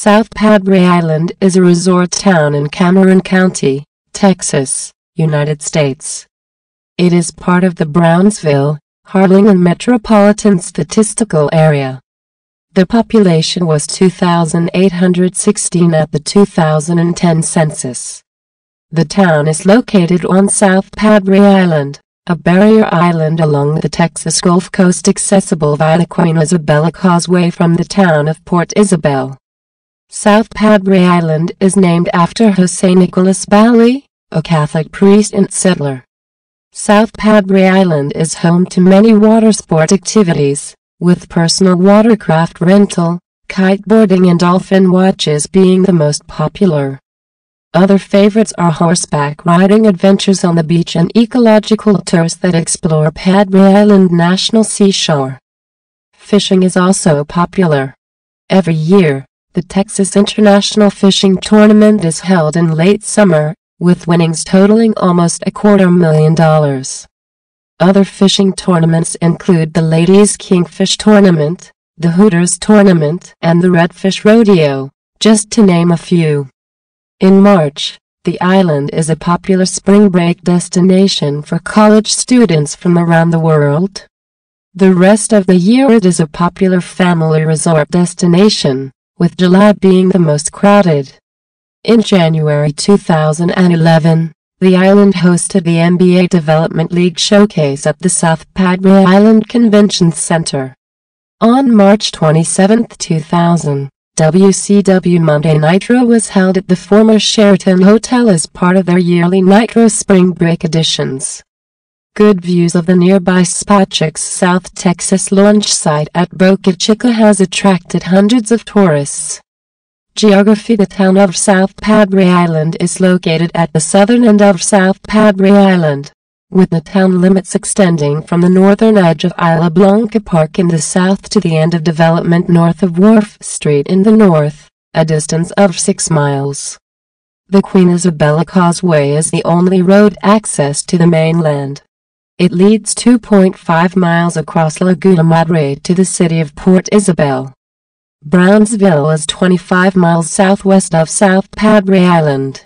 South Padre Island is a resort town in Cameron County, Texas, United States. It is part of the Brownsville, Harlingen Metropolitan Statistical Area. The population was 2,816 at the 2010 census. The town is located on South Padre Island, a barrier island along the Texas Gulf Coast accessible via the Queen Isabella Causeway from the town of Port Isabel. South Padre Island is named after Jose Nicolas Ballí, a Catholic priest and settler. South Padre Island is home to many water sport activities, with personal watercraft rental, kiteboarding and dolphin watches being the most popular. Other favorites are horseback riding adventures on the beach and ecological tours that explore Padre Island National Seashore. Fishing is also popular. Every year, the Texas International Fishing Tournament is held in late summer, with winnings totaling almost a quarter million dollars. Other fishing tournaments include the Ladies Kingfish Tournament, the Hooters Tournament, and the Redfish Rodeo, just to name a few. In March, the island is a popular spring break destination for college students from around the world. The rest of the year it is a popular family resort destination, with July being the most crowded. In January 2011, the island hosted the NBA Development League Showcase at the South Padre Island Convention Center. On March 27, 2000, WCW Monday Nitro was held at the former Sheraton Hotel as part of their yearly Nitro Spring Break editions. Good views of the nearby SpaceX South Texas launch site at Boca Chica has attracted hundreds of tourists. Geography The town of South Padre Island is located at the southern end of South Padre Island, with the town limits extending from the northern edge of Isla Blanca Park in the south to the end of development north of Wharf Street in the north, a distance of 6 miles. The Queen Isabella Causeway is the only road access to the mainland. It leads 2.5 miles across Laguna Madre to the city of Port Isabel. Brownsville is 25 miles southwest of South Padre Island.